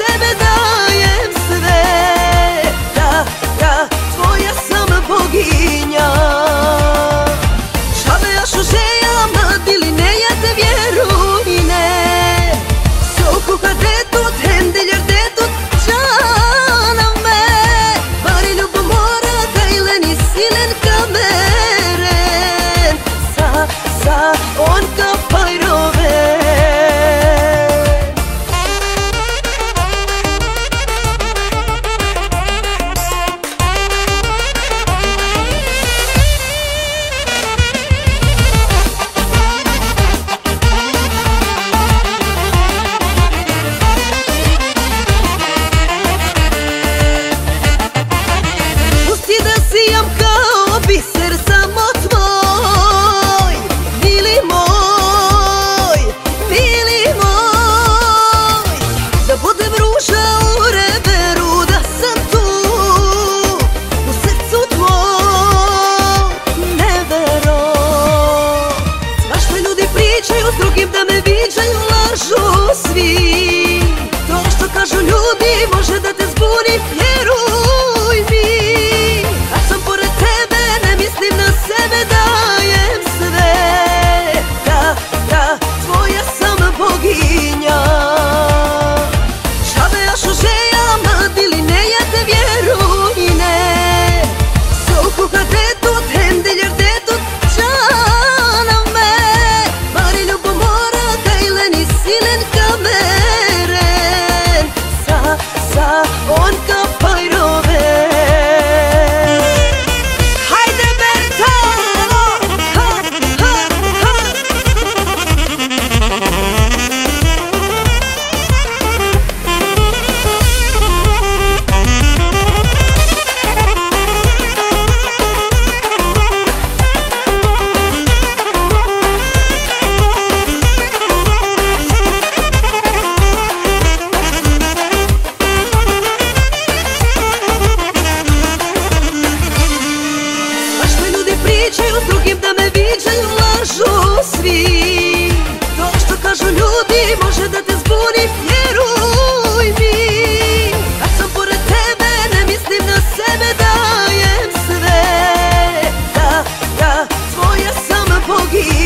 Seven. To što kažu ljudi kažu ljudi može da te zbuni Vjeruj mi. Kad sam pored tebe ne mislim na sebe Dajem sve. Da, ja tvoja sama bogija